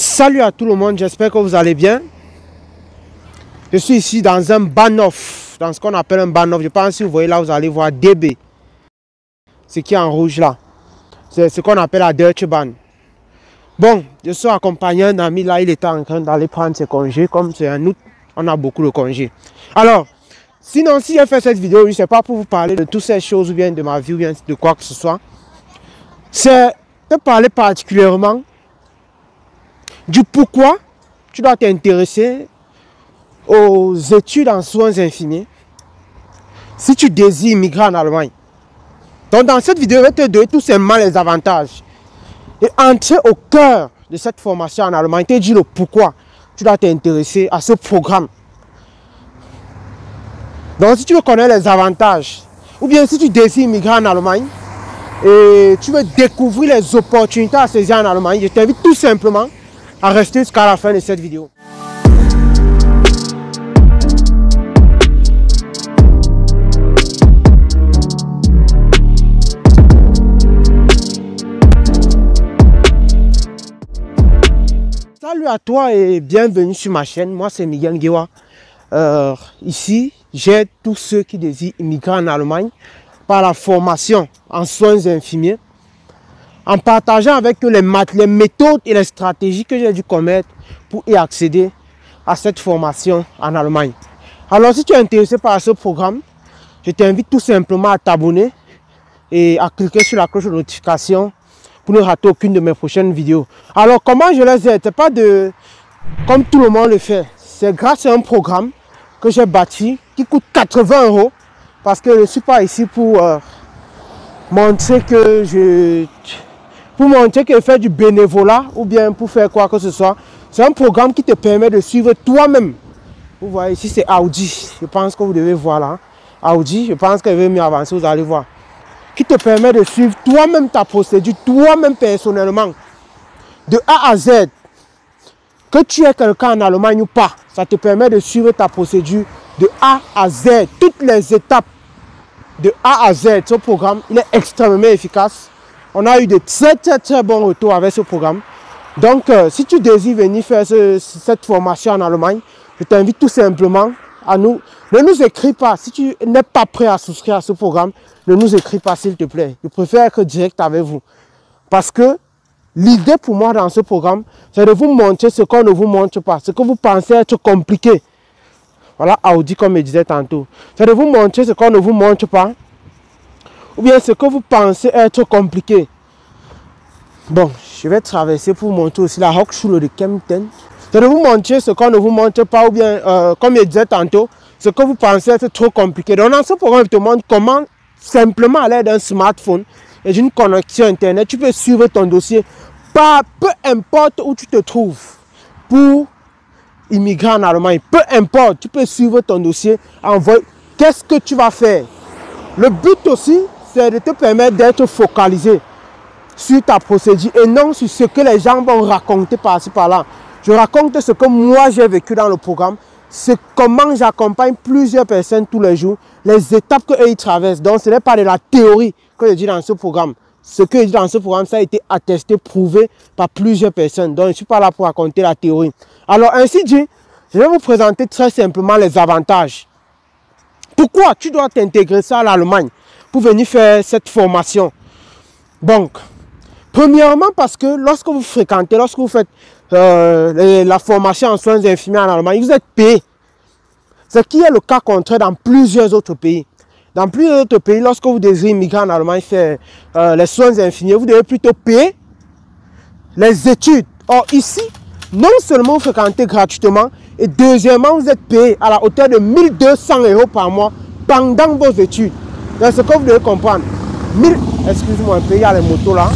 Salut à tout le monde, j'espère que vous allez bien. Je suis ici dans un ban-off, dans ce qu'on appelle un ban-off. Je pense si vous voyez là, vous allez voir DB. Ce qui est en rouge là. C'est ce qu'on appelle la Deutsche Bahn. Bon, je suis accompagné d'un ami là, il était en train d'aller prendre ses congés. Comme c'est un août, on a beaucoup de congés. Alors, sinon, si j'ai fait cette vidéo, ce n'est pas pour vous parler de toutes ces choses ou bien de ma vie ou bien de quoi que ce soit. C'est de parler particulièrement du pourquoi tu dois t'intéresser aux études en soins infirmiers si tu désires immigrer en Allemagne? Donc dans cette vidéo, je vais te donner tout simplement les avantages. Et entrer au cœur de cette formation en Allemagne, te dire le pourquoi tu dois t'intéresser à ce programme. Donc si tu veux connaître les avantages, ou bien si tu désires immigrer en Allemagne, et tu veux découvrir les opportunités à saisir en Allemagne, je t'invite tout simplement à rester jusqu'à la fin de cette vidéo. Salut à toi et bienvenue sur ma chaîne. Moi c'est Miguel Ngewa. Euh, ici, j'aide tous ceux qui désirent immigrer en Allemagne par la formation en soins infirmiers en partageant avec eux les, les méthodes et les stratégies que j'ai dû commettre pour y accéder à cette formation en Allemagne. Alors si tu es intéressé par ce programme, je t'invite tout simplement à t'abonner et à cliquer sur la cloche de notification pour ne rater aucune de mes prochaines vidéos. Alors comment je les aide C'est pas de comme tout le monde le fait. C'est grâce à un programme que j'ai bâti qui coûte 80 euros parce que je ne suis pas ici pour euh, montrer que je pour montrer que fait du bénévolat ou bien pour faire quoi que ce soit. C'est un programme qui te permet de suivre toi-même. Vous voyez ici c'est Audi. Je pense que vous devez voir là. Audi, je pense qu'elle veut mieux avancer, vous allez voir. Qui te permet de suivre toi-même ta procédure, toi-même personnellement. De A à Z. Que tu es quelqu'un en Allemagne ou pas, ça te permet de suivre ta procédure de A à Z. Toutes les étapes de A à Z. Ce programme, il est extrêmement efficace. On a eu de très très très bons retours avec ce programme. Donc, euh, si tu désires venir faire cette formation en Allemagne, je t'invite tout simplement à nous. Ne nous écris pas. Si tu n'es pas prêt à souscrire à ce programme, ne nous écris pas s'il te plaît. Je préfère être direct avec vous. Parce que l'idée pour moi dans ce programme, c'est de vous montrer ce qu'on ne vous montre pas. Ce que vous pensez être compliqué. Voilà Audi comme je disais tantôt. C'est de vous montrer ce qu'on ne vous montre pas ou bien ce que vous pensez être compliqué. Bon, je vais traverser pour montrer aussi la Hochschule de Kempten. Je vais vous montrer ce qu'on ne vous montre pas, ou bien, euh, comme je disais tantôt, ce que vous pensez être trop compliqué. Donc, dans ce programme, je te montre comment, simplement à l'aide d'un smartphone et d'une connexion Internet, tu peux suivre ton dossier, peu importe où tu te trouves, pour immigrer en Allemagne. Peu importe, tu peux suivre ton dossier, envoyer. Qu'est-ce que tu vas faire? Le but aussi, c'est de te permettre d'être focalisé sur ta procédure et non sur ce que les gens vont raconter par-ci par-là. Je raconte ce que moi j'ai vécu dans le programme, c'est comment j'accompagne plusieurs personnes tous les jours, les étapes qu'eux traversent. Donc ce n'est pas de la théorie que je dis dans ce programme. Ce que je dis dans ce programme, ça a été attesté, prouvé par plusieurs personnes. Donc je ne suis pas là pour raconter la théorie. Alors ainsi dit, je vais vous présenter très simplement les avantages. Pourquoi tu dois t'intégrer ça à l'Allemagne? Venir faire cette formation. Donc, premièrement parce que lorsque vous fréquentez, lorsque vous faites euh, la formation en soins infirmiers en Allemagne, vous êtes payé. Ce qui est le cas contraire dans plusieurs autres pays. Dans plusieurs autres pays, lorsque vous désirez immigrer en Allemagne faire euh, les soins infirmiers, vous devez plutôt payer les études. Or ici, non seulement vous fréquentez gratuitement, et deuxièmement, vous êtes payé à la hauteur de 1200 euros par mois pendant vos études. Donc, ce que vous devez comprendre, 1000, excusez-moi un peu, il y a les motos là.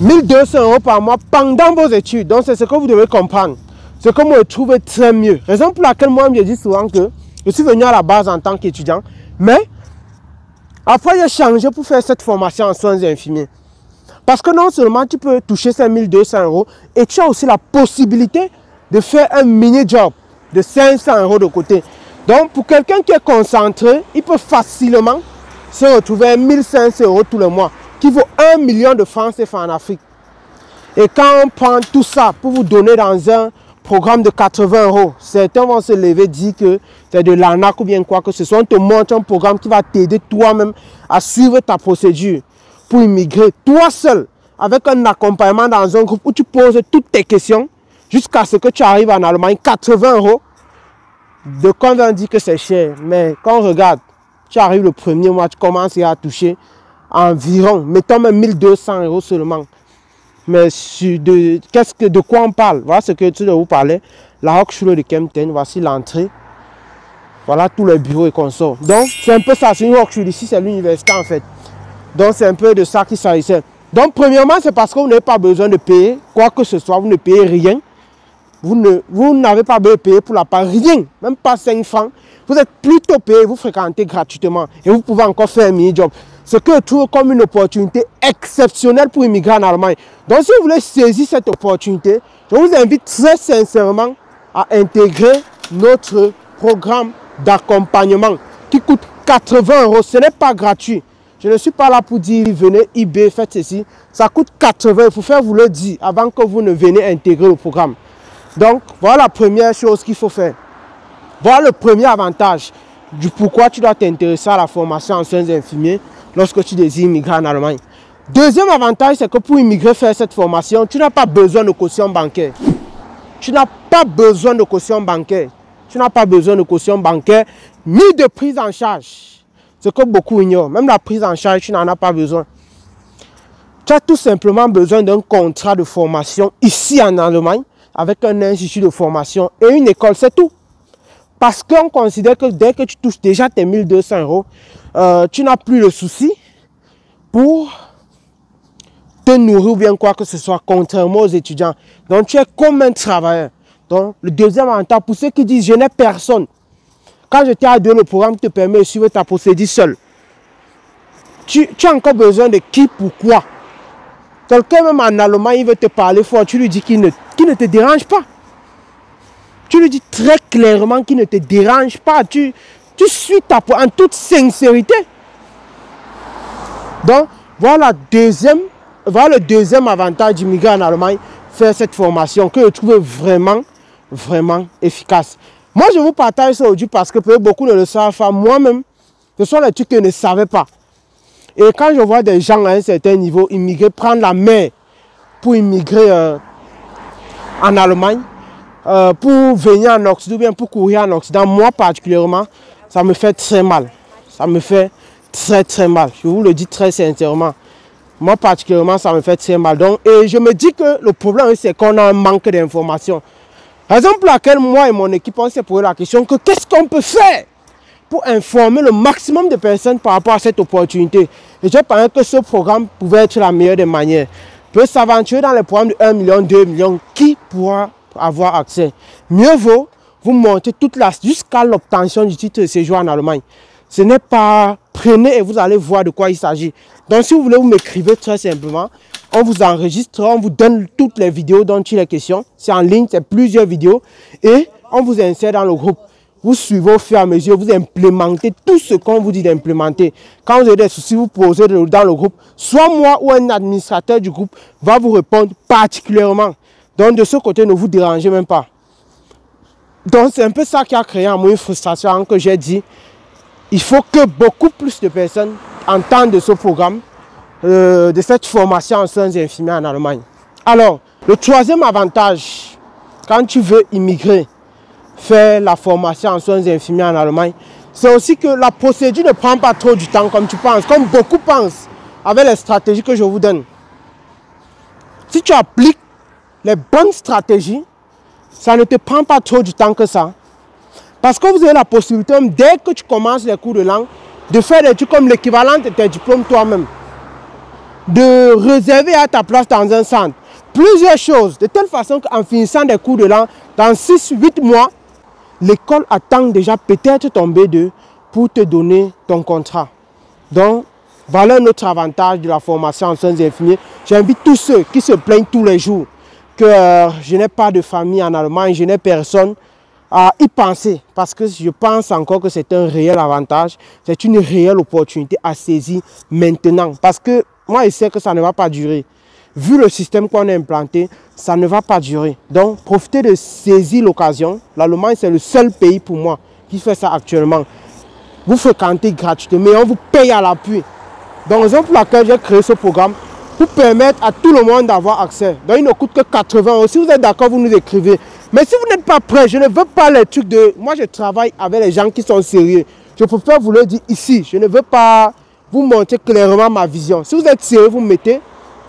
1200 euros par mois pendant vos études. Donc, c'est ce que vous devez comprendre. Ce que moi, je trouve très mieux. Raison pour laquelle moi, je dis souvent que je suis venu à la base en tant qu'étudiant. Mais, après, j'ai changé pour faire cette formation en soins infirmiers. Parce que non seulement tu peux toucher ces 1200 euros, et tu as aussi la possibilité de faire un mini-job de 500 euros de côté. Donc, pour quelqu'un qui est concentré, il peut facilement se retrouver à 1500 euros tous les mois, qui vaut 1 million de francs CFA en Afrique. Et quand on prend tout ça pour vous donner dans un programme de 80 euros, certains vont se lever dire que c'est de l'arnaque ou bien quoi que ce soit. On te montre un programme qui va t'aider toi-même à suivre ta procédure pour immigrer toi seul avec un accompagnement dans un groupe où tu poses toutes tes questions jusqu'à ce que tu arrives en Allemagne, 80 euros. De quoi on dit que c'est cher, mais quand on regarde, tu arrives le premier mois, tu commences à toucher environ, mettons même 1200 euros seulement. Mais de, qu'est-ce que, de quoi on parle? Voilà ce que tu dois vous parler. La Hochschule de Kempten, voici l'entrée. Voilà tous les bureaux et consorts. Donc, c'est un peu ça. C'est une Hochschule ici, c'est l'université en fait. Donc, c'est un peu de ça qu'il s'agissait. Donc, premièrement, c'est parce que vous n'avez pas besoin de payer quoi que ce soit. Vous ne payez rien. Vous, ne, vous n'avez pas besoin payer pour la part rien, même pas 5 francs. Vous êtes plutôt payé, vous fréquentez gratuitement et vous pouvez encore faire un mini-job. Ce que je trouve comme une opportunité exceptionnelle pour immigrer en Allemagne. Donc, si vous voulez saisir cette opportunité, je vous invite très sincèrement à intégrer notre programme d'accompagnement qui coûte 80 euros. Ce n'est pas gratuit. Je ne suis pas là pour dire venez IB, faites ceci. Ça coûte 80. Il faut faire vous le dire avant que vous ne venez intégrer le programme. Donc, voilà la première chose qu'il faut faire. Voilà le premier avantage du pourquoi tu dois t'intéresser à la formation en soins infirmiers lorsque tu désires immigrer en Allemagne. Deuxième avantage, c'est que pour immigrer faire cette formation, tu n'as pas besoin de caution bancaire. Tu n'as pas besoin de caution bancaire. Tu n'as pas besoin de caution bancaire ni de prise en charge. Ce que beaucoup ignorent. Même la prise en charge, tu n'en as pas besoin. Tu as tout simplement besoin d'un contrat de formation ici en Allemagne avec un institut de formation et une école, c'est tout. Parce qu'on considère que dès que tu touches déjà tes 1200 euros, euh, tu n'as plus le souci pour te nourrir ou bien quoi que ce soit, contrairement aux étudiants. Donc tu es comme un travailleur. Donc le deuxième avantage, pour ceux qui disent je n'ai personne, quand je t'ai donné le programme te permet de suivre ta procédure seule. Tu, as encore besoin de qui, pourquoi? Quelqu'un même en Allemagne, il veut te parler fort, tu lui dis qu'il ne, ne te dérange pas. Tu lui dis très clairement qu'il ne te dérange pas. Tu, tu suis ta en toute sincérité. Donc, voilà, deuxième, voilà le deuxième avantage d'immigrer en Allemagne, faire cette formation que je trouve vraiment, vraiment efficace. Moi, je vous partage ça aujourd'hui parce que beaucoup ne le savent pas. Moi-même, ce sont les trucs que je ne savais pas. Et quand je vois des gens à un certain niveau immigrer, prendre la mer pour immigrer euh, en Allemagne, euh, pour venir en Occident ou bien pour courir en Occident, moi particulièrement, ça me fait très mal. Ça me fait très très mal. Je vous le dis très sincèrement. Moi particulièrement, ça me fait très mal. Donc, et je me dis que le problème, c'est qu'on a un manque d'informations. Raison pour laquelle moi et mon équipe, on s'est posé la question que qu'est-ce qu'on peut faire pour informer le maximum de personnes par rapport à cette opportunité. Et j'ai pensé que ce programme pouvait être la meilleure des manières. Peut s'aventurer dans les programmes de 1 million, 2 millions, qui pourra avoir accès? Mieux vaut vous monter toute la jusqu'à l'obtention du titre de séjour en Allemagne. Ce n'est pas prenez et vous allez voir de quoi il s'agit. Donc si vous voulez, vous m'écrivez très simplement on vous enregistre, on vous donne toutes les vidéos dont il est question. C'est en ligne, c'est plusieurs vidéos. Et on vous insère dans le groupe. Vous suivez au fur et à mesure, vous implémentez tout ce qu'on vous dit d'implémenter. Quand vous avez des soucis, vous posez dans le groupe. Soit moi ou un administrateur du groupe va vous répondre particulièrement. Donc de ce côté, ne vous dérangez même pas. Donc c'est un peu ça qui a créé en moi une frustration que j'ai dit. Il faut que beaucoup plus de personnes entendent de ce programme euh, de cette formation en soins infirmiers en Allemagne. Alors, le troisième avantage, quand tu veux immigrer, faire la formation en soins infirmiers en Allemagne, c'est aussi que la procédure ne prend pas trop du temps comme tu penses, comme beaucoup pensent avec les stratégies que je vous donne. Si tu appliques les bonnes stratégies, ça ne te prend pas trop du temps que ça. Parce que vous avez la possibilité, dès que tu commences les cours de langue, de faire des trucs comme l'équivalent de tes diplômes toi-même de réserver à ta place dans un centre. Plusieurs choses, de telle façon qu'en finissant des cours de langue, dans 6-8 mois, l'école attend déjà peut-être ton B2 pour te donner ton contrat. Donc, voilà notre avantage de la formation en soins infirmiers. J'invite tous ceux qui se plaignent tous les jours que euh, je n'ai pas de famille en Allemagne, je n'ai personne à y penser parce que je pense encore que c'est un réel avantage, c'est une réelle opportunité à saisir maintenant parce que moi, je sais que ça ne va pas durer. Vu le système qu'on a implanté, ça ne va pas durer. Donc, profitez de saisir l'occasion. L'Allemagne, c'est le seul pays pour moi qui fait ça actuellement. Vous fréquentez gratuitement, mais on vous paye à l'appui. Donc, raison pour laquelle j'ai créé ce programme, pour permettre à tout le monde d'avoir accès. Donc, il ne coûte que 80 euros. Si vous êtes d'accord, vous nous écrivez. Mais si vous n'êtes pas prêt, je ne veux pas les trucs de... Moi, je travaille avec les gens qui sont sérieux. Je préfère vous le dire ici. Je ne veux pas vous montrer clairement ma vision. Si vous êtes sérieux, vous mettez,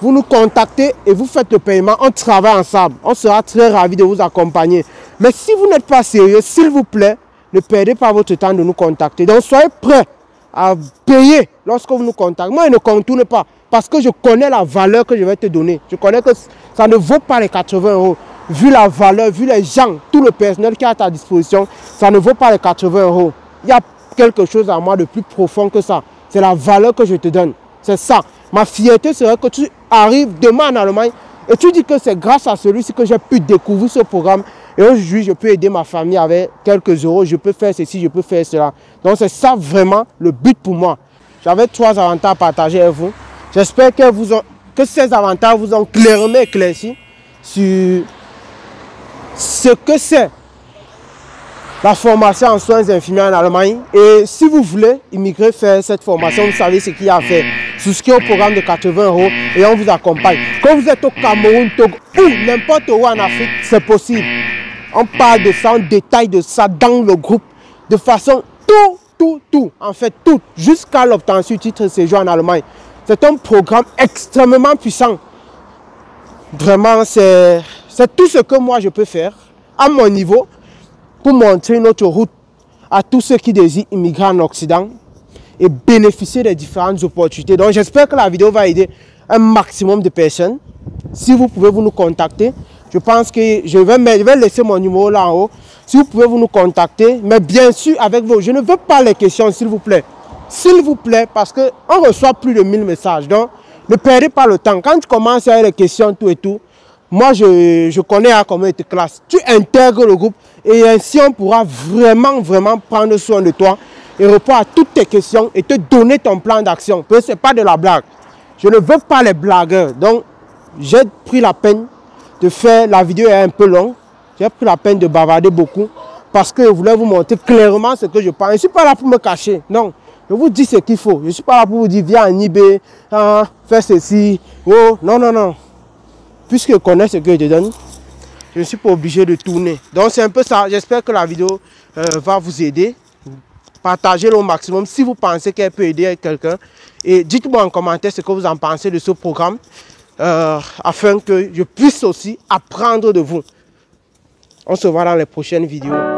vous nous contactez et vous faites le paiement. On travaille ensemble. On sera très ravis de vous accompagner. Mais si vous n'êtes pas sérieux, s'il vous plaît, ne perdez pas votre temps de nous contacter. Donc, soyez prêts à payer lorsque vous nous contactez. Moi, je ne contourne pas parce que je connais la valeur que je vais te donner. Je connais que ça ne vaut pas les 80 euros. Vu la valeur, vu les gens, tout le personnel qui est à ta disposition, ça ne vaut pas les 80 euros. Il y a quelque chose à moi de plus profond que ça. C'est la valeur que je te donne. C'est ça. Ma fierté serait que tu arrives demain en Allemagne et tu dis que c'est grâce à celui-ci que j'ai pu découvrir ce programme. Et aujourd'hui, je peux aider ma famille avec quelques euros. Je peux faire ceci, je peux faire cela. Donc, c'est ça vraiment le but pour moi. J'avais trois avantages à partager avec vous. J'espère que, que ces avantages vous ont clairement éclairci sur ce que c'est la formation en soins infirmiers en Allemagne. Et si vous voulez immigrer faire cette formation, vous savez ce qu'il y a à faire. Souscrivez au programme de 80 euros et on vous accompagne. Quand vous êtes au Cameroun, Togo ou n'importe où en Afrique, c'est possible. On parle de ça, on détaille de ça dans le groupe de façon tout, tout, tout, en fait tout, jusqu'à l'obtention du titre de séjour en Allemagne. C'est un programme extrêmement puissant. Vraiment, c'est tout ce que moi je peux faire à mon niveau pour montrer notre route à tous ceux qui désirent immigrer en Occident et bénéficier des différentes opportunités. Donc j'espère que la vidéo va aider un maximum de personnes. Si vous pouvez vous nous contacter, je pense que je vais, je vais laisser mon numéro là en haut. Si vous pouvez vous nous contacter, mais bien sûr avec vous. Je ne veux pas les questions, s'il vous plaît. S'il vous plaît, parce qu'on reçoit plus de 1000 messages. Donc, ne perdez pas le temps. Quand tu commences à avoir les questions, tout et tout, moi, je, je connais à comment te classe. Tu intègres le groupe et ainsi on pourra vraiment, vraiment prendre soin de toi et répondre à toutes tes questions et te donner ton plan d'action. Parce que ce n'est pas de la blague. Je ne veux pas les blagueurs. Donc, j'ai pris la peine de faire, la vidéo est un peu longue. J'ai pris la peine de bavarder beaucoup parce que je voulais vous montrer clairement ce que je pense. Je ne suis pas là pour me cacher. Non, je vous dis ce qu'il faut. Je ne suis pas là pour vous dire, viens en hein, fais ceci. Oh, non, non, non puisque je connais ce que je te donne, je ne suis pas obligé de tourner. Donc c'est un peu ça. J'espère que la vidéo euh, va vous aider. Partagez-le au maximum si vous pensez qu'elle peut aider quelqu'un. Et dites-moi en commentaire ce que vous en pensez de ce programme. Euh, afin que je puisse aussi apprendre de vous. On se voit dans les prochaines vidéos.